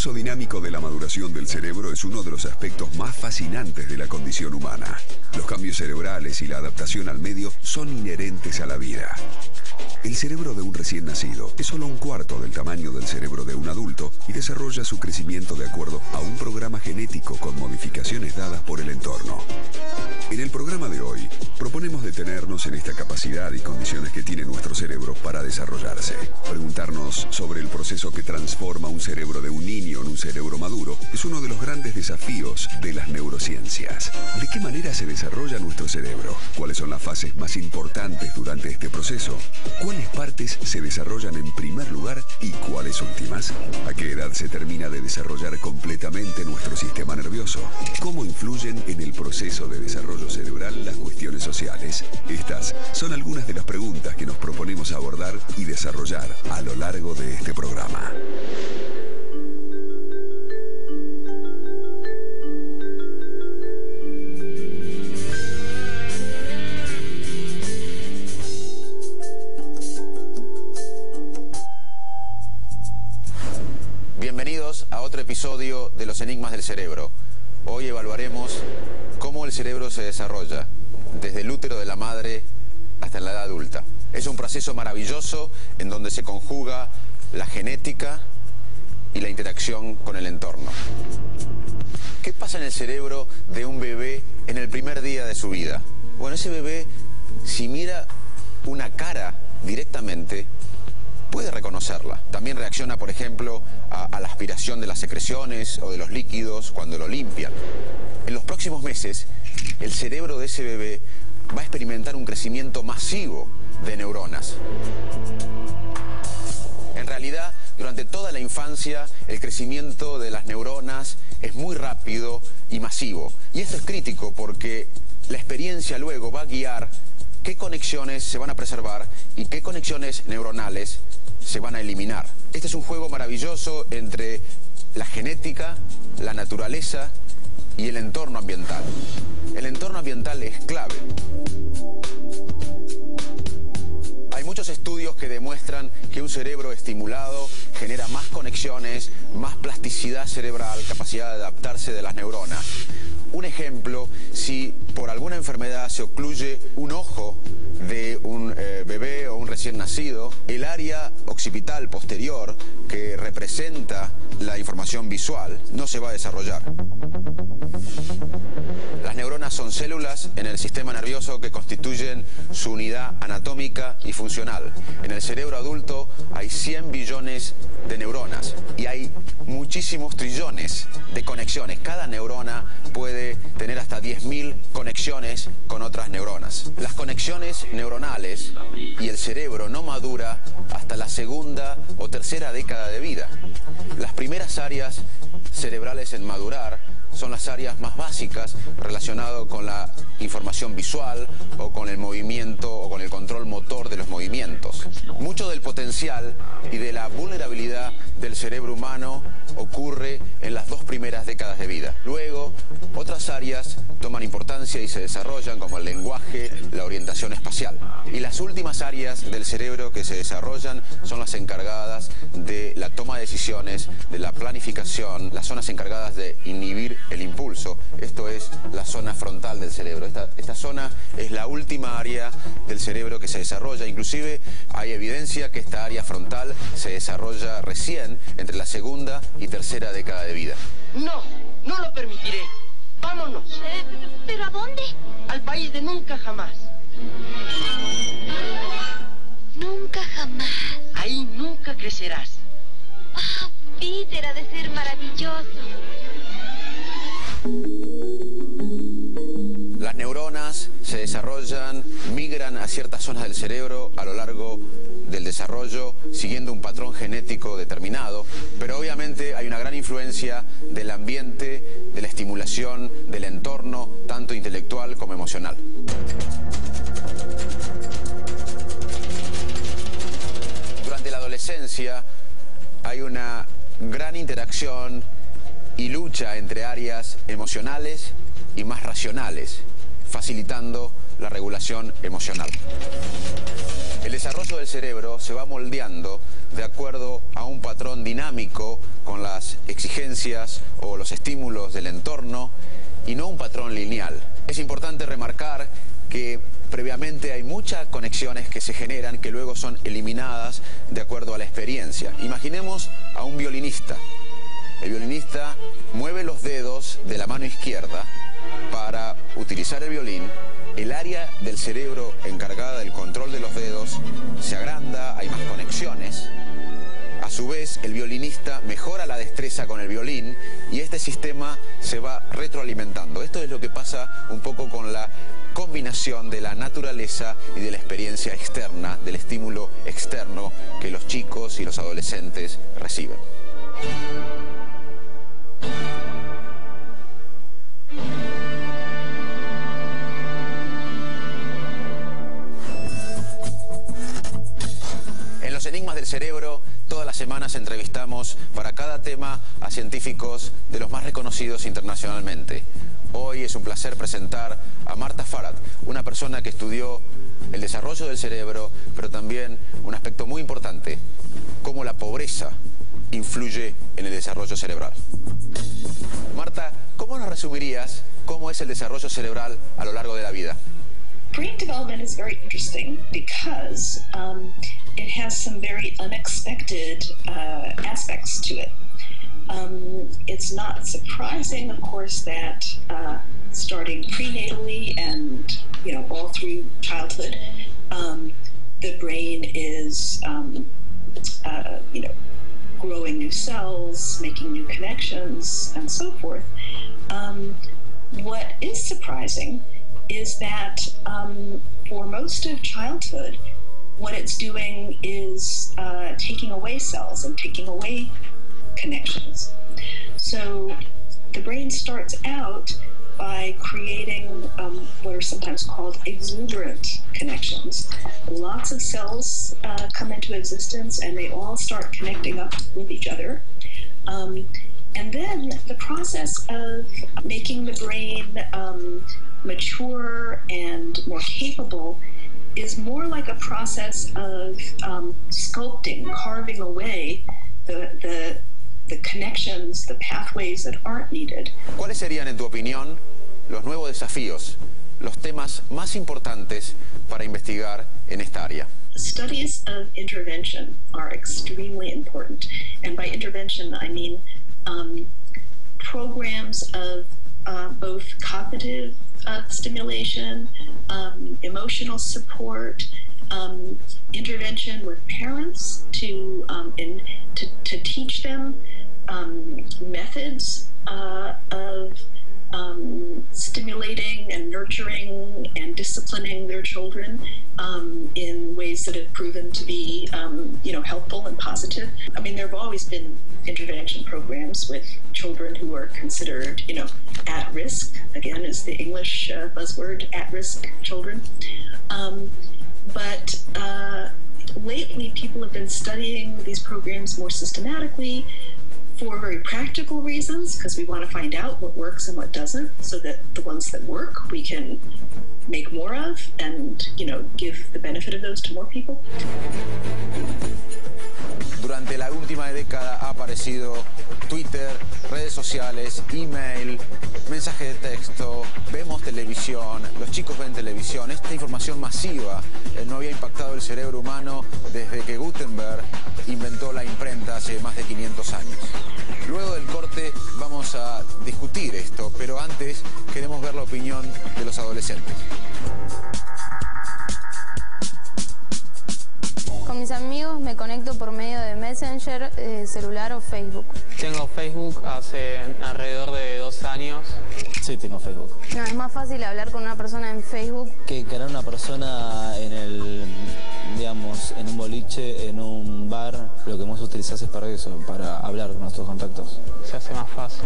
curso dinámico de la maduración del cerebro es uno de los aspectos más fascinantes de la condición humana. Los cambios cerebrales y la adaptación al medio son inherentes a la vida. El cerebro de un recién nacido es solo un cuarto del tamaño del cerebro de un adulto y desarrolla su crecimiento de acuerdo a un programa genético con modificaciones dadas por el entorno. En el programa de hoy, proponemos detenernos en esta capacidad y condiciones que tiene nuestro cerebro para desarrollarse. Preguntarnos sobre el proceso que transforma un cerebro de un niño en un cerebro maduro es uno de los grandes desafíos de las neurociencias. ¿De qué manera se desarrolla nuestro cerebro? ¿Cuáles son las fases más importantes durante este proceso? ¿Cuáles partes se desarrollan en primer lugar y cuáles últimas? ¿A qué edad se termina de desarrollar completamente nuestro sistema nervioso? ¿Cómo influyen en el proceso de desarrollo cerebral las cuestiones sociales? Estas son algunas de las preguntas que nos proponemos abordar y desarrollar a lo largo de este programa. Episodio de Los Enigmas del Cerebro. Hoy evaluaremos cómo el cerebro se desarrolla desde el útero de la madre hasta la edad adulta. Es un proceso maravilloso en donde se conjuga la genética y la interacción con el entorno. ¿Qué pasa en el cerebro de un bebé en el primer día de su vida? Bueno, ese bebé, si mira una cara directamente, puede reconocerla. También reacciona, por ejemplo, a, la aspiración de las secreciones o de los líquidos cuando lo limpian. En los próximos meses, el cerebro de ese bebé va a experimentar un crecimiento masivo de neuronas. En realidad, durante toda la infancia, el crecimiento de las neuronas es muy rápido y masivo. Y esto es crítico porque la experiencia luego va a guiar qué conexiones se van a preservar y qué conexiones neuronales se van a eliminar. Este es un juego maravilloso entre la genética, la naturaleza y el entorno ambiental. El entorno ambiental es clave. Muchos estudios que demuestran que un cerebro estimulado genera más conexiones, más plasticidad cerebral, capacidad de adaptarse de las neuronas. Un ejemplo, si por alguna enfermedad se ocluye un ojo de un eh, bebé o un recién nacido, el área occipital posterior que representa la información visual no se va a desarrollar. Las neuronas son células en el sistema nervioso que constituyen su unidad anatómica y funcional. En el cerebro adulto hay 100 billones de neuronas y hay muchísimos trillones de conexiones. Cada neurona puede tener hasta 10.000 conexiones con otras neuronas. Las conexiones neuronales y el cerebro no madura hasta la segunda o tercera década de vida. Las primeras áreas cerebrales en madurar son las áreas más básicas relacionadas con la información visual o con el movimiento o con el control motor de los movimientos. Mucho del potencial y de la vulnerabilidad del cerebro humano ocurre en las dos primeras décadas toman importancia y se desarrollan como el lenguaje, la orientación espacial. Y las últimas áreas del cerebro que se desarrollan son las encargadas de la toma de decisiones, de la planificación, las zonas encargadas de inhibir el impulso. Esto es la zona frontal del cerebro. Esta, esta zona es la última área del cerebro que se desarrolla. Inclusive hay evidencia que esta área frontal se desarrolla recién entre la segunda y tercera década de vida. No, no lo permitiré. Vámonos. Eh, ¿Pero a dónde? Al país de nunca jamás. Nunca jamás. Ahí nunca crecerás. Ah, Peter, ha de ser maravilloso. Migran a ciertas zonas del cerebro a lo largo del desarrollo siguiendo un patrón genético determinado, pero obviamente hay una gran influencia del ambiente, de la estimulación, del entorno, tanto intelectual como emocional. Durante la adolescencia hay una gran interacción y lucha entre áreas emocionales y más racionales, facilitando la regulación emocional. El desarrollo del cerebro se va moldeando de acuerdo a un patrón dinámico con las exigencias o los estímulos del entorno y no un patrón lineal. Es importante remarcar que previamente hay muchas conexiones que se generan que luego son eliminadas de acuerdo a la experiencia. Imaginemos a un violinista. El violinista mueve los dedos de la mano izquierda para utilizar el violín. El área del cerebro encargada del control de los dedos se agranda, hay más conexiones. A su vez, el violinista mejora la destreza con el violín y este sistema se va retroalimentando. Esto es lo que pasa un poco con la combinación de la naturaleza y de la experiencia externa, del estímulo externo que los chicos y los adolescentes reciben. Del cerebro, todas las semanas entrevistamos para cada tema a científicos de los más reconocidos internacionalmente. Hoy es un placer presentar a Marta Farad, una persona que estudió el desarrollo del cerebro, pero también un aspecto muy importante, cómo la pobreza influye en el desarrollo cerebral. Marta, ¿cómo nos resumirías cómo es el desarrollo cerebral a lo largo de la vida? Brain development is very interesting because um, it has some very unexpected uh, aspects to it. Um, it's not surprising, of course, that uh, starting prenatally and you know all through childhood, um, the brain is um, uh, you know growing new cells, making new connections, and so forth. Um, what is surprising is that um, for most of childhood, what it's doing is uh, taking away cells and taking away connections. So the brain starts out by creating um, what are sometimes called exuberant connections. Lots of cells uh, come into existence and they all start connecting up with each other. Um, and then the process of making the brain um, mature and more capable is more like a process of um, sculpting, carving away the, the, the connections, the pathways that aren't needed. ¿Cuáles serían, en tu opinión, los nuevos desafíos, los temas más importantes para investigar en esta área? Studies of intervention are extremely important. And by intervention, I mean um, programs of uh, both cognitive uh, stimulation, um, emotional support, um, intervention with parents to, um, in, to, to teach them um, methods uh, of um, stimulating and nurturing and disciplining their children um, in ways that have proven to be, um, you know, helpful and positive. I mean, there have always been intervention programs with children who are considered, you know, at risk. Again, is the English uh, buzzword at risk children. Um, but uh, lately, people have been studying these programs more systematically for very practical reasons, because we want to find out what works and what doesn't, so that the ones that work we can make more of and, you know, give the benefit of those to more people. Durante la última década ha aparecido Twitter, redes sociales, email, mensaje de texto, vemos televisión, los chicos ven televisión. Esta información masiva eh, no había impactado el cerebro humano desde que Gutenberg inventó la imprenta hace más de 500 años. Luego del corte vamos a discutir esto, pero antes queremos ver la opinión de los adolescentes. Mis amigos me conecto por medio de Messenger, eh, celular o Facebook. Tengo Facebook hace alrededor de dos años. Sí, tengo Facebook. No, es más fácil hablar con una persona en Facebook. Que crear una persona en el, en un boliche, en un bar, lo que más utilizas es para eso, para hablar con nuestros contactos. Se hace más fácil.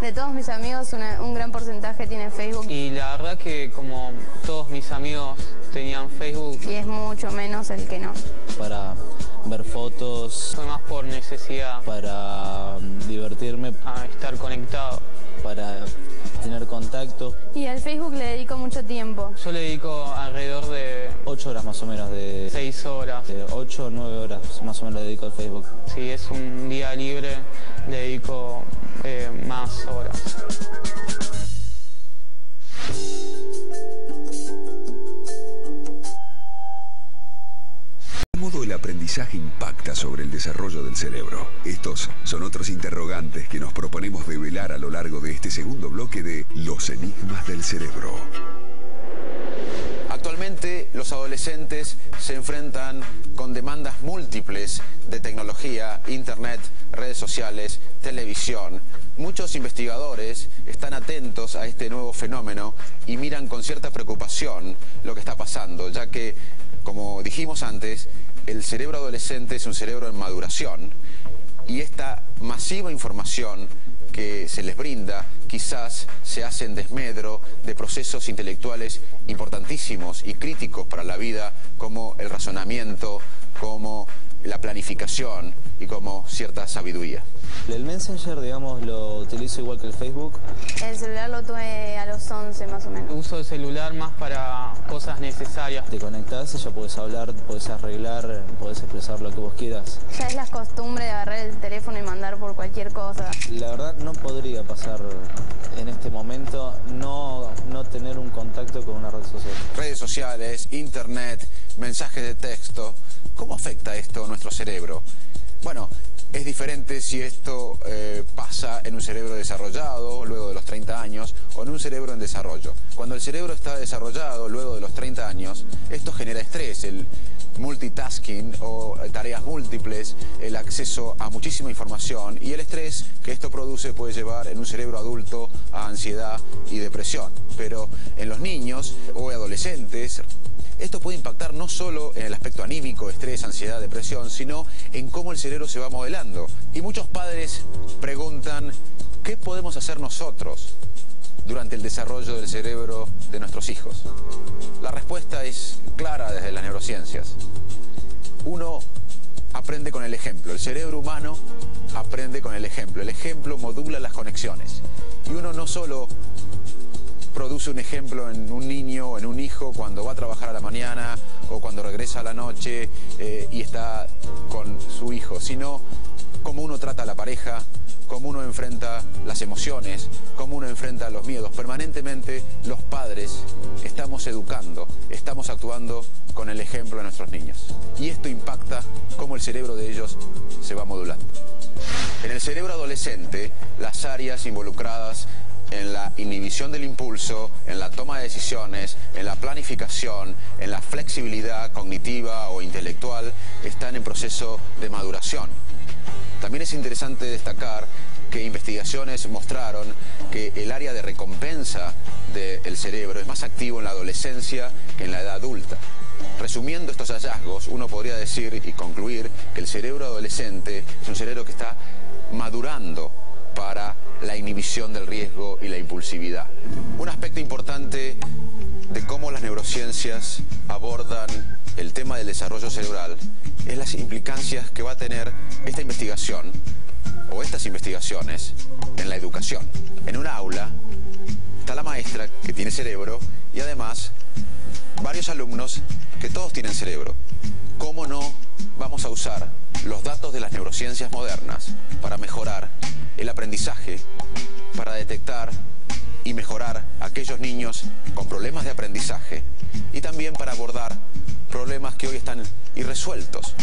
De todos mis amigos, una- un gran porcentaje tiene Facebook Y la verdad que como todos mis amigos tenían Facebook, y es mucho menos el que no. Para ver fotos, fue más por necesidad para mm, divertirme, a estar conectado. para tener contacto. Y al Facebook le dedico mucho tiempo. Yo le dedico alrededor de 8 horas más o menos de... 6 horas. De 8 o 9 horas más o menos dedico al Facebook. Si es un día libre, dedico eh, más horas. modo el aprendizaje impacta sobre el desarrollo del cerebro? Estos son otros interrogantes que nos proponemos develar a lo largo de este segundo bloque de Los enigmas del cerebro. Los adolescentes se enfrentan con demandas múltiples de tecnología, internet, redes sociales, televisión. Muchos investigadores están atentos a este nuevo fenómeno y miran con cierta preocupación lo que está pasando, ya que, como dijimos antes, el cerebro adolescente es un cerebro en maduración y esta masiva información que se les brinda quizás se hace en desmedro de procesos intelectuales importantísimos y críticos para la vida como el razonamiento, como la planificación y como cierta sabiduría. El Messenger, digamos, lo utilizo igual que el Facebook. El celular lo tuve a los 11 más o menos. Uso el celular más para cosas necesarias. Te conectás y ya podés hablar, podés arreglar, podés expresar lo que vos quieras. Ya es la costumbre de agarrar el teléfono y mandar por cualquier cosa. La verdad no podría pasar en este momento no, no tener un contacto con una red social. Redes sociales, internet, mensajes de texto. ¿Cómo afecta esto a nuestro cerebro? Bueno, es diferente si esto eh, pasa en un cerebro desarrollado luego de los 30 años o en un cerebro en desarrollo. Cuando el cerebro está desarrollado luego de los 30 años, esto genera estrés, el multitasking o tareas múltiples, el acceso a muchísima información y el estrés que esto produce puede llevar en un cerebro adulto a ansiedad y depresión. Pero en los niños o adolescentes esto puede impactar no solo en el aspecto anímico, estrés, ansiedad, depresión, sino en cómo el cerebro se va Y muchos padres preguntan, ¿qué podemos hacer nosotros durante el desarrollo del cerebro de nuestros hijos? La respuesta es clara desde las neurociencias. Uno aprende con el ejemplo. El cerebro humano aprende con el ejemplo. El ejemplo modula las conexiones. Y uno no solo produce un ejemplo en un niño en un hijo cuando va a trabajar a la mañana o cuando regresa a la noche eh, y está con su hijo, sino cómo uno trata a la pareja, cómo uno enfrenta las emociones, cómo uno enfrenta los miedos. Permanentemente los padres estamos educando, estamos actuando con el ejemplo de nuestros niños. Y esto impacta cómo el cerebro de ellos se va modulando. En el cerebro adolescente, las áreas involucradas en la inhibición del impulso, en la toma de decisiones, en la planificación, en la flexibilidad cognitiva o intelectual, están en proceso de maduración. También es interesante destacar que investigaciones mostraron que el área de recompensa del cerebro es más activo en la adolescencia que en la edad adulta. Resumiendo estos hallazgos, uno podría decir y concluir que el cerebro adolescente es un cerebro que está madurando para la inhibición del riesgo y la impulsividad. Un aspecto importante de cómo las neurociencias abordan el tema del desarrollo cerebral es las implicancias que va a tener esta investigación o estas investigaciones en la educación. En un aula está la maestra que tiene cerebro y además varios alumnos que todos tienen cerebro. ¿Cómo no vamos a usar los datos de las neurociencias modernas para mejorar el aprendizaje, para detectar y mejorar aquellos niños con problemas de aprendizaje y también para abordar problemas que hoy están irresueltos,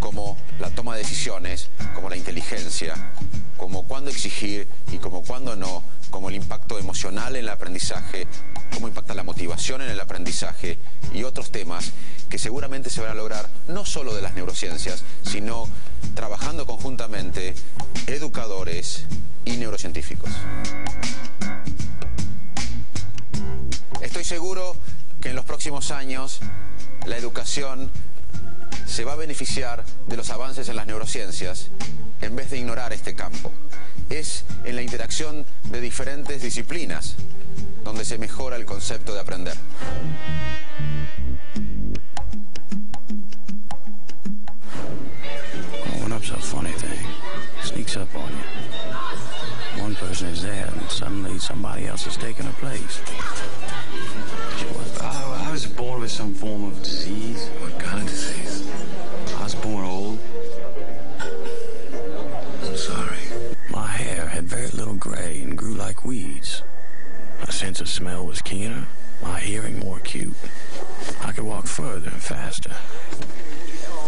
como la toma de decisiones, como la inteligencia, como cuándo exigir y como cuándo no, como el impacto emocional en el aprendizaje, cómo impacta la motivación en el aprendizaje y otros temas que seguramente se van a lograr no solo de las neurociencias, sino trabajando conjuntamente educadores y neurocientíficos. Estoy seguro que en los próximos años la educación se va a beneficiar de los avances en las neurociencias en vez de ignorar este campo. Es en la interacción de diferentes disciplinas donde se mejora el concepto de aprender. With some form of disease? What kind of disease? I was born old. I'm sorry. My hair had very little gray and grew like weeds. My sense of smell was keener, my hearing more acute. I could walk further and faster.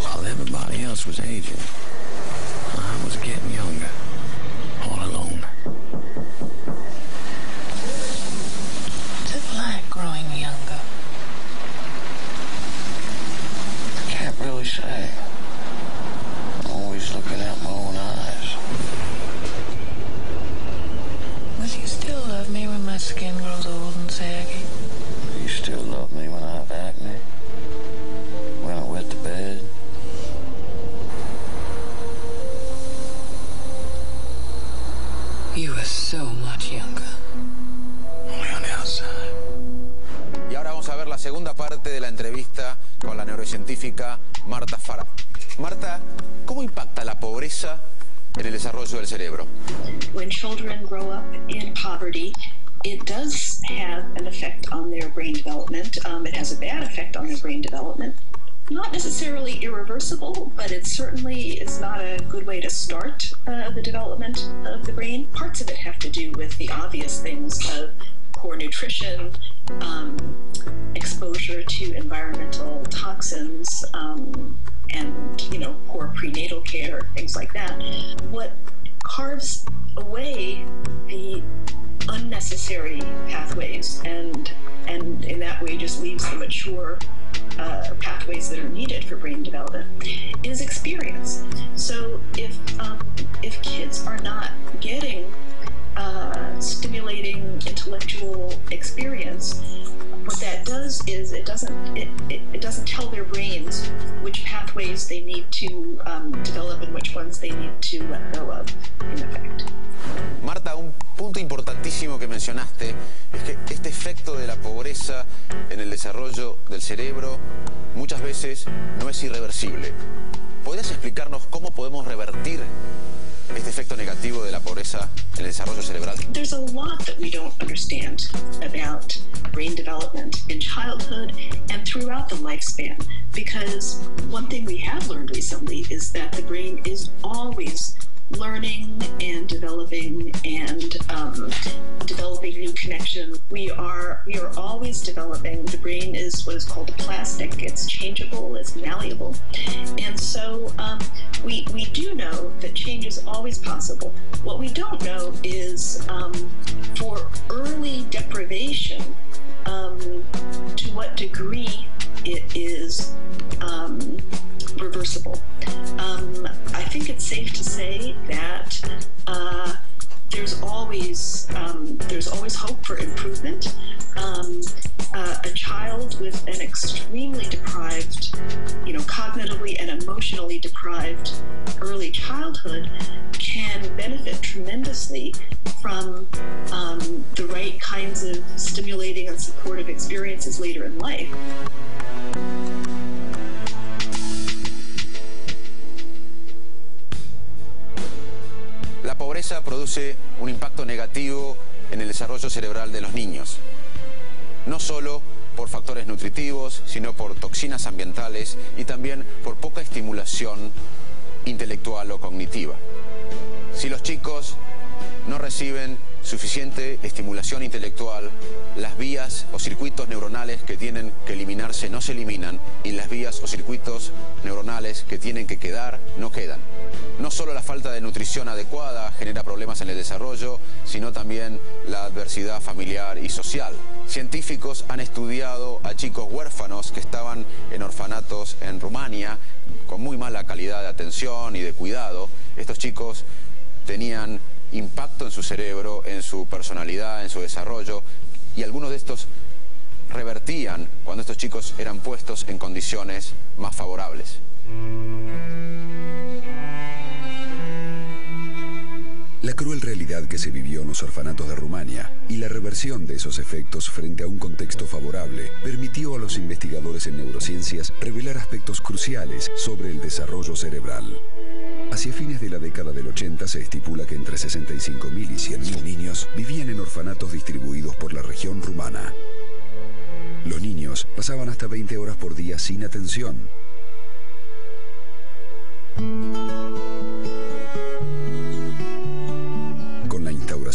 While everybody else was aging, en el desarrollo del cerebro? When children grow up in poverty, it does have an effect on their brain development. Um, it has a bad effect on their brain development. Not necessarily irreversible, but it certainly is not a good way to start uh, the development of the brain. Parts of it have to do with the obvious things of poor nutrition, um, exposure to environmental toxins, um, and you know poor prenatal care, things like that. What carves away the unnecessary pathways and and in that way just leaves the mature uh, pathways that are needed for brain development is experience. So if um, if kids are not getting uh, stimulating intellectual experience, what that does is it doesn't it, it, it doesn't tell their brains which pathways they need to um, develop and which ones they need to let go of, in effect. Marta, un punto importantísimo que mencionaste es que este efecto de la pobreza en el desarrollo del cerebro muchas veces no es irreversible. ¿Podrías explicarnos cómo podemos revertir este efecto negativo de la pobreza en el desarrollo cerebral? There's a lot that we don't understand about brain development in childhood and throughout the lifespan because one thing we have learned recently is that the brain is always learning and developing and um, developing new connections. We are we are always developing. The brain is what is called plastic. It's changeable. It's malleable, and so um, we we do know that change is always possible. What we don't know is um, for early deprivation, um, to what degree it is um, reversible. Um, I think it's safe to say that uh, there's always um, there's always hope for improvement. Um, uh, a child with an extremely deprived, you know, cognitively and emotionally deprived early childhood can benefit tremendously from um, the right kinds of stimulating and supportive experiences later in life. Produce un impacto negativo en el desarrollo cerebral de los niños. No solo por factores nutritivos, sino por toxinas ambientales y también por poca estimulación intelectual o cognitiva. Si los chicos no reciben suficiente estimulación intelectual, las vías o circuitos neuronales que tienen que eliminarse no se eliminan y las vías o circuitos neuronales que tienen que quedar no quedan. No solo la falta de nutrición adecuada genera problemas en el desarrollo, sino también la adversidad familiar y social. Científicos han estudiado a chicos huérfanos que estaban en orfanatos en Rumania con muy mala calidad de atención y de cuidado. Estos chicos tenían impacto en su cerebro, en su personalidad, en su desarrollo, y algunos de estos revertían cuando estos chicos eran puestos en condiciones más favorables. La cruel realidad que se vivió en los orfanatos de Rumania y la reversión de esos efectos frente a un contexto favorable permitió a los investigadores en neurociencias revelar aspectos cruciales sobre el desarrollo cerebral. Hacia fines de la década del 80 se estipula que entre 65.000 y 100.000 niños vivían en orfanatos distribuidos por la región rumana. Los niños pasaban hasta 20 horas por día sin atención.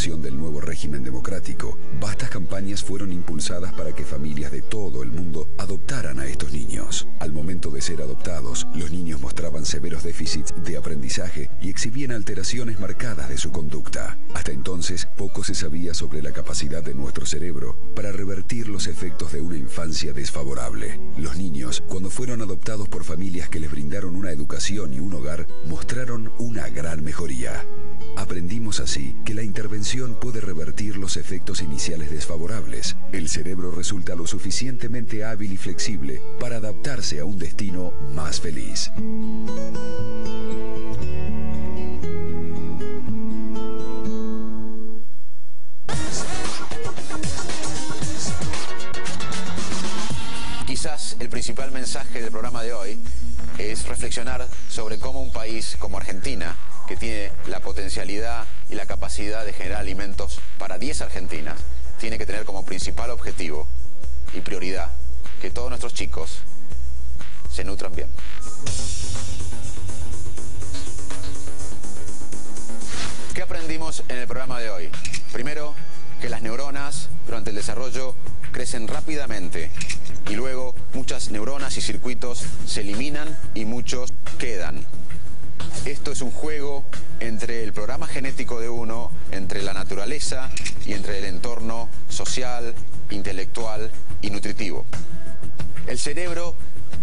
Del nuevo régimen democrático, vastas campañas fueron impulsadas para que familias de todo el mundo adoptaran a estos niños. Al momento de ser adoptados, los niños mostraban severos déficits de aprendizaje y exhibían alteraciones marcadas de su conducta. Hasta entonces, poco se sabía sobre la capacidad de nuestro cerebro para revertir los efectos de una infancia desfavorable. Los niños, cuando fueron adoptados por familias que les brindaron una educación y un hogar, mostraron una gran mejoría. Aprendimos así que la intervención puede revertir los efectos iniciales desfavorables. El cerebro resulta lo suficientemente hábil y flexible para adaptarse a un destino más feliz. Quizás el principal mensaje del programa de hoy es reflexionar sobre cómo un país como Argentina, que tiene la potencialidad y la capacidad de generar alimentos para 10 argentinas, tiene que tener como principal objetivo y prioridad que todos nuestros chicos se nutran bien. ¿Qué aprendimos en el programa de hoy? Primero, que las neuronas durante el desarrollo crecen rápidamente y luego muchas neuronas y circuitos se eliminan y muchos quedan. Esto es un juego entre el programa genético de uno, entre la naturaleza y entre el entorno social, intelectual y nutritivo. El cerebro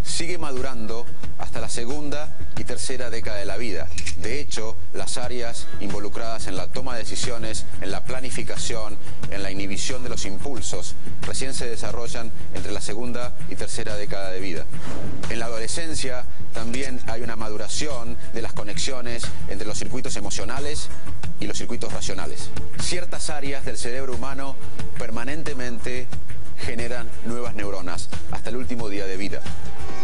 sigue madurando hasta la segunda y tercera década de la vida. De hecho, las áreas involucradas en la toma de decisiones, en la planificación, en la inhibición de los impulsos, recién se desarrollan entre la segunda y tercera década de vida. En la adolescencia también hay una maduración de las conexiones entre los circuitos emocionales y los circuitos racionales. Ciertas áreas del cerebro humano permanentemente generan nuevas neuronas hasta el último día de vida.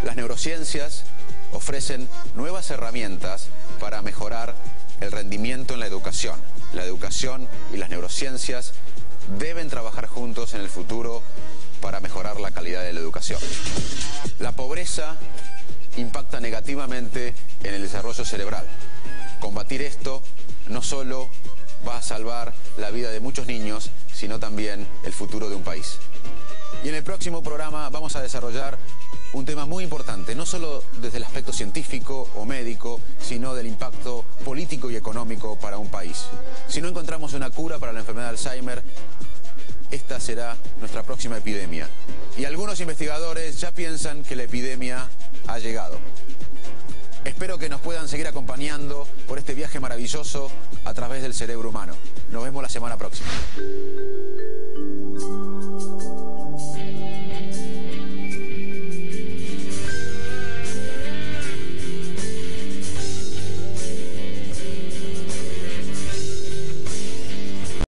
Las neurociencias ofrecen nuevas herramientas para mejorar el rendimiento en la educación. La educación y las neurociencias deben trabajar juntos en el futuro para mejorar la calidad de la educación. La pobreza impacta negativamente en el desarrollo cerebral. Combatir esto no solo va a salvar la vida de muchos niños, sino también el futuro de un país. Y en el próximo programa vamos a desarrollar un tema muy importante, no solo desde el aspecto científico o médico, sino del impacto político y económico para un país. Si no encontramos una cura para la enfermedad de Alzheimer, esta será nuestra próxima epidemia. Y algunos investigadores ya piensan que la epidemia ha llegado. Espero que nos puedan seguir acompañando por este viaje maravilloso a través del cerebro humano. Nos vemos la semana próxima.